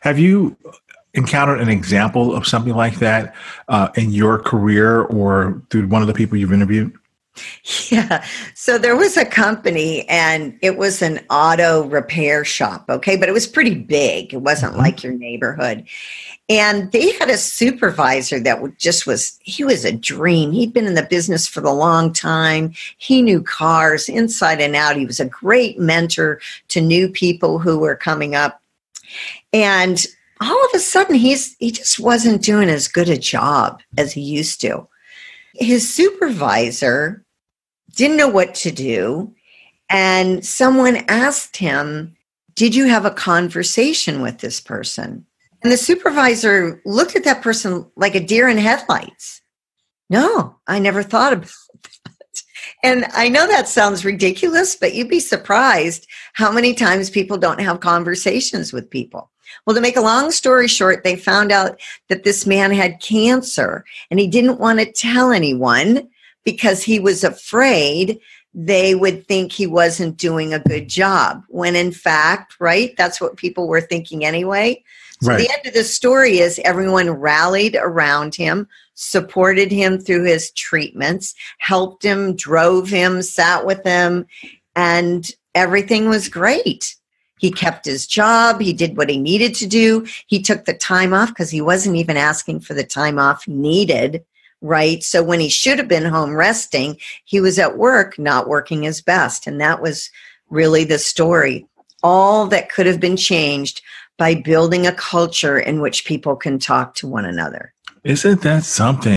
Have you encountered an example of something like that uh, in your career or through one of the people you've interviewed? Yeah. So there was a company and it was an auto repair shop. Okay. But it was pretty big. It wasn't mm-hmm. like your neighborhood. And they had a supervisor that just was, he was a dream. He'd been in the business for the long time. He knew cars inside and out. He was a great mentor to new people who were coming up. And all of a sudden, he's, he just wasn't doing as good a job as he used to. His supervisor didn't know what to do. And someone asked him, Did you have a conversation with this person? And the supervisor looked at that person like a deer in headlights. No, I never thought about. And I know that sounds ridiculous, but you'd be surprised how many times people don't have conversations with people. Well, to make a long story short, they found out that this man had cancer and he didn't want to tell anyone because he was afraid they would think he wasn't doing a good job when in fact right that's what people were thinking anyway so right. the end of the story is everyone rallied around him supported him through his treatments helped him drove him sat with him and everything was great he kept his job he did what he needed to do he took the time off because he wasn't even asking for the time off needed right? So when he should have been home resting, he was at work not working his best. And that was really the story. All that could have been changed by building a culture in which people can talk to one another. Isn't that something?